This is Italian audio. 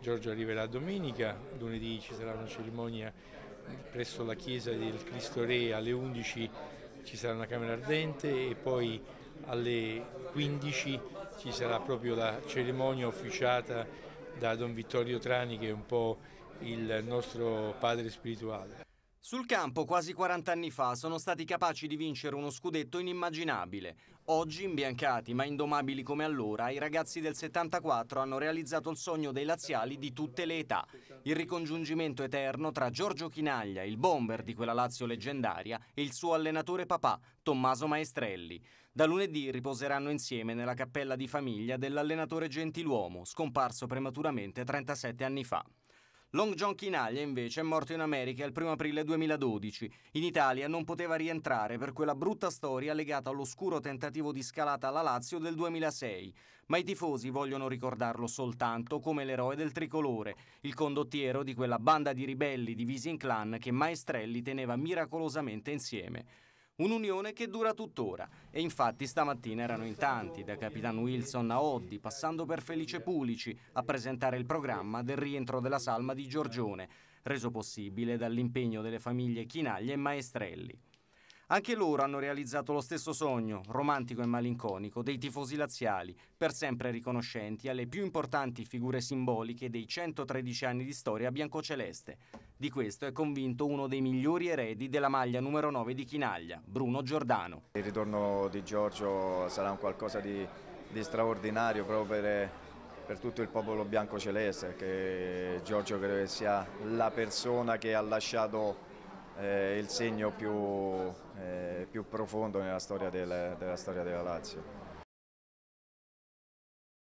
Giorgio arriverà domenica, lunedì ci sarà una cerimonia presso la chiesa del Cristo Re alle 11 ci sarà una camera ardente e poi alle 15 ci sarà proprio la cerimonia officiata da Don Vittorio Trani che è un po' il nostro padre spirituale. Sul campo, quasi 40 anni fa, sono stati capaci di vincere uno scudetto inimmaginabile. Oggi, imbiancati ma indomabili come allora, i ragazzi del 74 hanno realizzato il sogno dei laziali di tutte le età. Il ricongiungimento eterno tra Giorgio Chinaglia, il bomber di quella Lazio leggendaria, e il suo allenatore papà, Tommaso Maestrelli. Da lunedì riposeranno insieme nella cappella di famiglia dell'allenatore Gentiluomo, scomparso prematuramente 37 anni fa. Long John Chinaglia invece è morto in America il 1 aprile 2012. In Italia non poteva rientrare per quella brutta storia legata all'oscuro tentativo di scalata alla Lazio del 2006, ma i tifosi vogliono ricordarlo soltanto come l'eroe del tricolore, il condottiero di quella banda di ribelli divisi in clan che Maestrelli teneva miracolosamente insieme. Un'unione che dura tuttora e infatti stamattina erano in tanti, da Capitan Wilson a Oddi, passando per Felice Pulici, a presentare il programma del rientro della salma di Giorgione, reso possibile dall'impegno delle famiglie Chinaglia e Maestrelli. Anche loro hanno realizzato lo stesso sogno, romantico e malinconico, dei tifosi laziali, per sempre riconoscenti alle più importanti figure simboliche dei 113 anni di storia biancoceleste. Di questo è convinto uno dei migliori eredi della maglia numero 9 di Chinaglia, Bruno Giordano. Il ritorno di Giorgio sarà un qualcosa di, di straordinario proprio per, per tutto il popolo biancoceleste, che Giorgio credo sia la persona che ha lasciato eh, il segno più, eh, più profondo nella storia, del, della, storia della Lazio.